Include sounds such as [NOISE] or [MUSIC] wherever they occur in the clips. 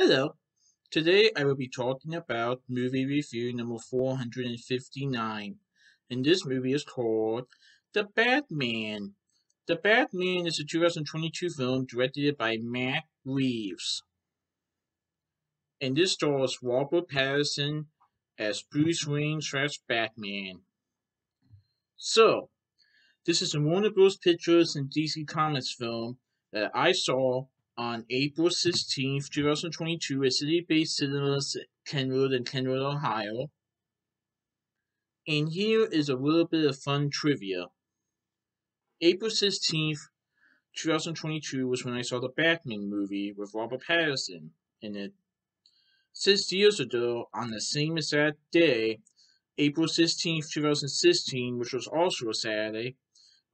Hello. Today I will be talking about movie review number 459. And this movie is called The Batman. The Batman is a 2022 film directed by Matt Reeves. And this stars Robert Pattinson as Bruce Wayne slash Batman. So, this is a Warner Bros. Pictures and DC Comics film that I saw on April 16, 2022 at City Base Cinemas, Kenwood in Kenwood, Ohio. And here is a little bit of fun trivia. April 16th, 2022 was when I saw the Batman movie with Robert Pattinson in it. Six years ago, on the same exact day, April 16th, 2016, which was also a Saturday,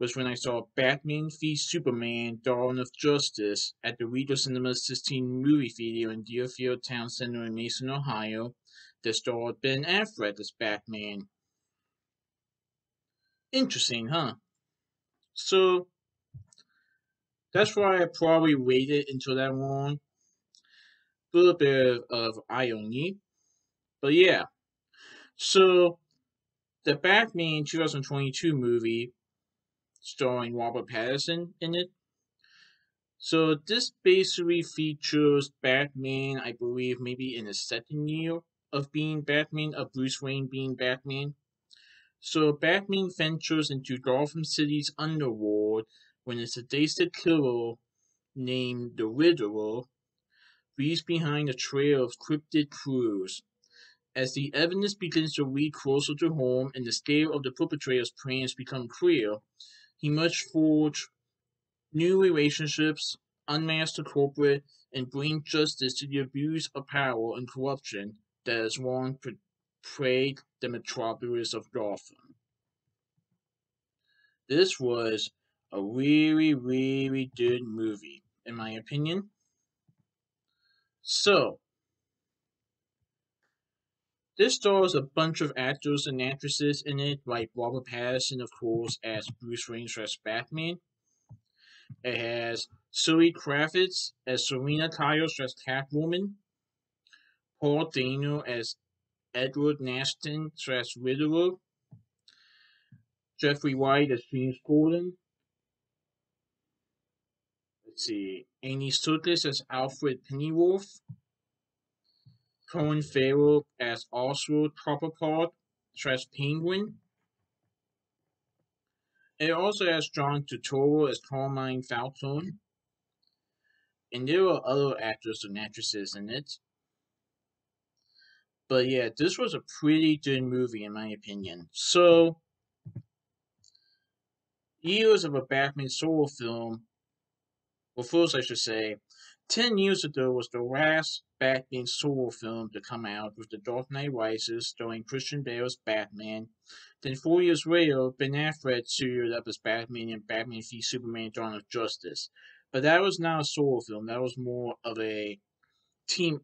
was when I saw Batman v Superman Dawn of Justice at the Regal Cinema 16 movie theater in Deerfield Town Center in Mason, Ohio, that starred Ben Affleck as Batman. Interesting, huh? So, that's why I probably waited until that long. A little bit of irony. But yeah. So, the Batman 2022 movie starring Robert Pattinson in it. So this basically features Batman, I believe, maybe in the second year of being Batman, of Bruce Wayne being Batman. So Batman ventures into Gotham City's underworld when a sadistic killer named the Riddler leaves behind a trail of cryptid clues. As the evidence begins to lead closer to home and the scale of the perpetrator's plans become clear, he must forge new relationships, unmask the corporate, and bring justice to the abuse of power and corruption that has long plagued the metropolis of Gotham. This was a really, really good movie, in my opinion. So, this stars a bunch of actors and actresses in it, like Robert Pattinson, of course, as Bruce Wayne slash Batman. It has Zoe Kravitz as Selina Kyle slash Catwoman. Paul Dano as Edward Nashton slash Riddler. Jeffrey Wright as James Gordon. Let's see. Andy Serkis as Alfred Pennyworth. Colin Farrell as Oswald Cobblepot slash Penguin. It also has John Turturro as Carmine Falcone. And there are other actors and actresses in it. But yeah, this was a pretty good movie in my opinion. So, years of a Batman solo film, well, first I should say, 10 years ago was the last Batman solo film to come out with The Dark Knight Rises starring Christian Bale as Batman. Then four years later, Ben Affleck suited up as Batman in Batman v Superman Dawn of Justice. But that was not a solo film. That was more of a team.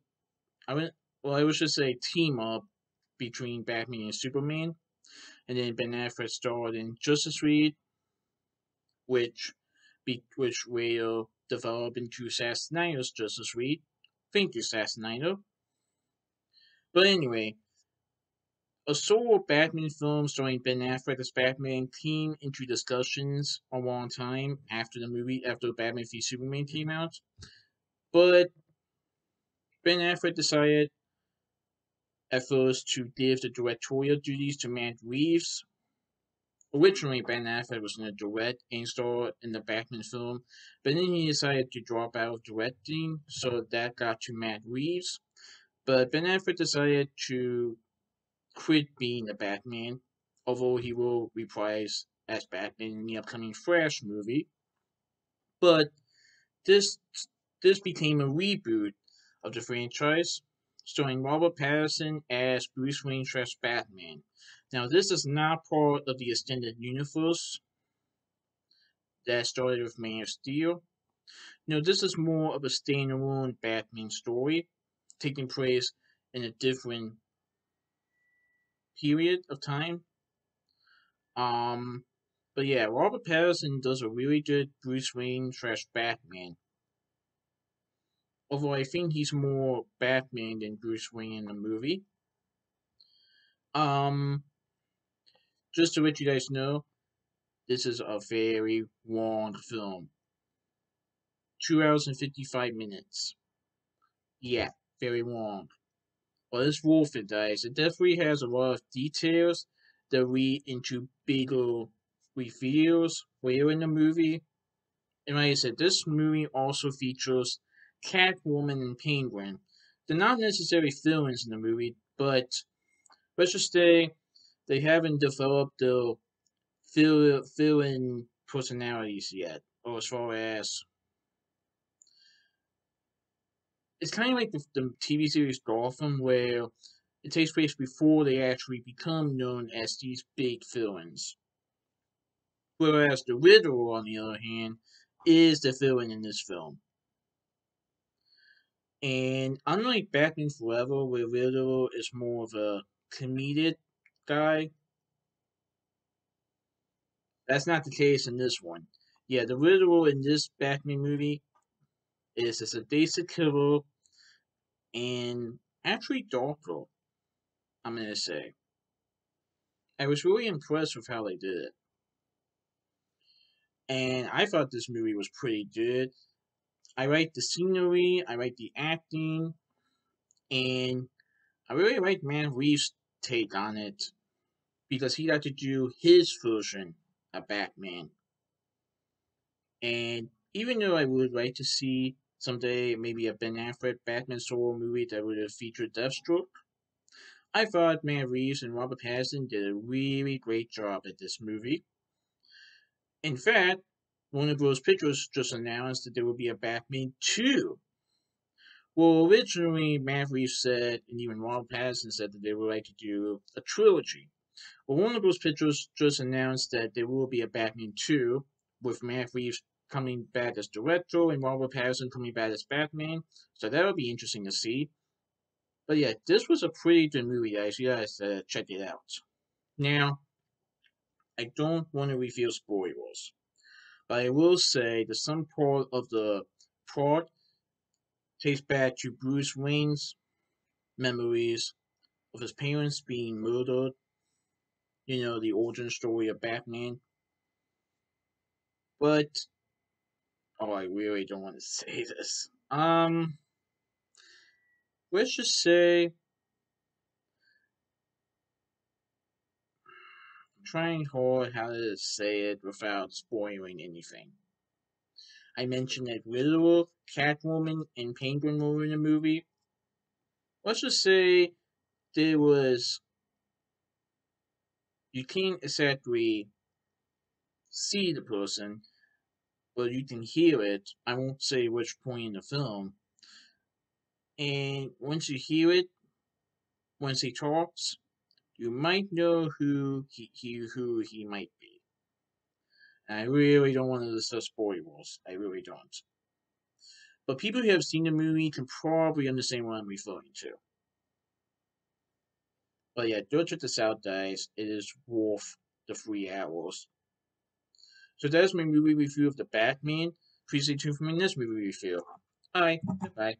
I mean, well, I would just say team up between Batman and Superman. And then Ben Affleck starred in Justice League, which, be, which will develop into Justice League. Thank you, Zack Snyder. But anyway, a solo Batman film starring Ben Affleck as Batman came into discussions a long time after the movie, after Batman v Superman came out. But Ben Affleck decided at first to give the directorial duties to Matt Reeves, Originally, Ben Affleck was going to direct star in the Batman film, but then he decided to drop out of directing, so that got to Matt Reeves. But Ben Affleck decided to quit being the Batman, although he will reprise as Batman in the upcoming Flash movie. But this this became a reboot of the franchise, starring Robert Pattinson as Bruce Wayne slash Batman. Now, this is not part of the extended universe that started with Man of Steel. No, this is more of a standalone Batman story, taking place in a different period of time. Um, but yeah, Robert Pattinson does a really good Bruce Wayne slash Batman. Although I think he's more Batman than Bruce Wayne in the movie. Um, just to let you guys know, this is a very long film. Two hours and 55 minutes. Yeah, very long. But it's worth it, guys. It definitely has a lot of details that lead into bigger reveals later in the movie. And like I said, this movie also features Catwoman and Penguin. They're not necessarily villains in the movie, but let's just say they haven't developed the fill fill in personalities yet, or as far as it's kind of like the, the TV series Gotham, where it takes place before they actually become known as these big villains. Whereas the Riddler, on the other hand, is the villain in this film. And unlike Batman Forever, where Riddler is more of a comedic guy, that's not the case in this one. Yeah, the Riddler in this Batman movie is a sadistic killer and actually darker, I'm going to say. I was really impressed with how they did it. And I thought this movie was pretty good. I write the scenery, I write the acting, and I really like Matt Reeves' take on it because he got to do his version of Batman. And even though I would like to see someday maybe a Ben Affleck Batman solo movie that would have featured Deathstroke, I thought Matt Reeves and Robert Pattinson did a really great job at this movie. In fact, Warner Bros. Pictures just announced that there will be a Batman 2. Well, originally, Matt Reeves said, and even Robert Pattinson said that they would like to do a trilogy. Well, Warner Bros. Pictures just announced that there will be a Batman 2 with Matt Reeves coming back as director and Robert Pattinson coming back as Batman. So that'll be interesting to see. But yeah, this was a pretty good movie, guys. You guys uh, check it out. Now, I don't want to reveal spoilers, I will say that some part of the plot takes back to Bruce Wayne's memories of his parents being murdered you know, the origin story of Batman. But, oh, I really don't want to [LAUGHS] say this. Um, let's just say, trying hard how to say it without spoiling anything. I mentioned that Riddler, Catwoman, and Penguin were in the movie. Let's just say there was you can't exactly see the person, but you can hear it. I won't say which point in the film. And once you hear it, once he talks, you might know who he, he who he might be. And I really don't want to discuss spoilers. I really don't. But people who have seen the movie can probably understand what I'm referring to. But yeah, go check this out, guys. It is worth the three hours. So that's my movie review of the Batman. Please stay tuned for my next movie review. Bye. Bye.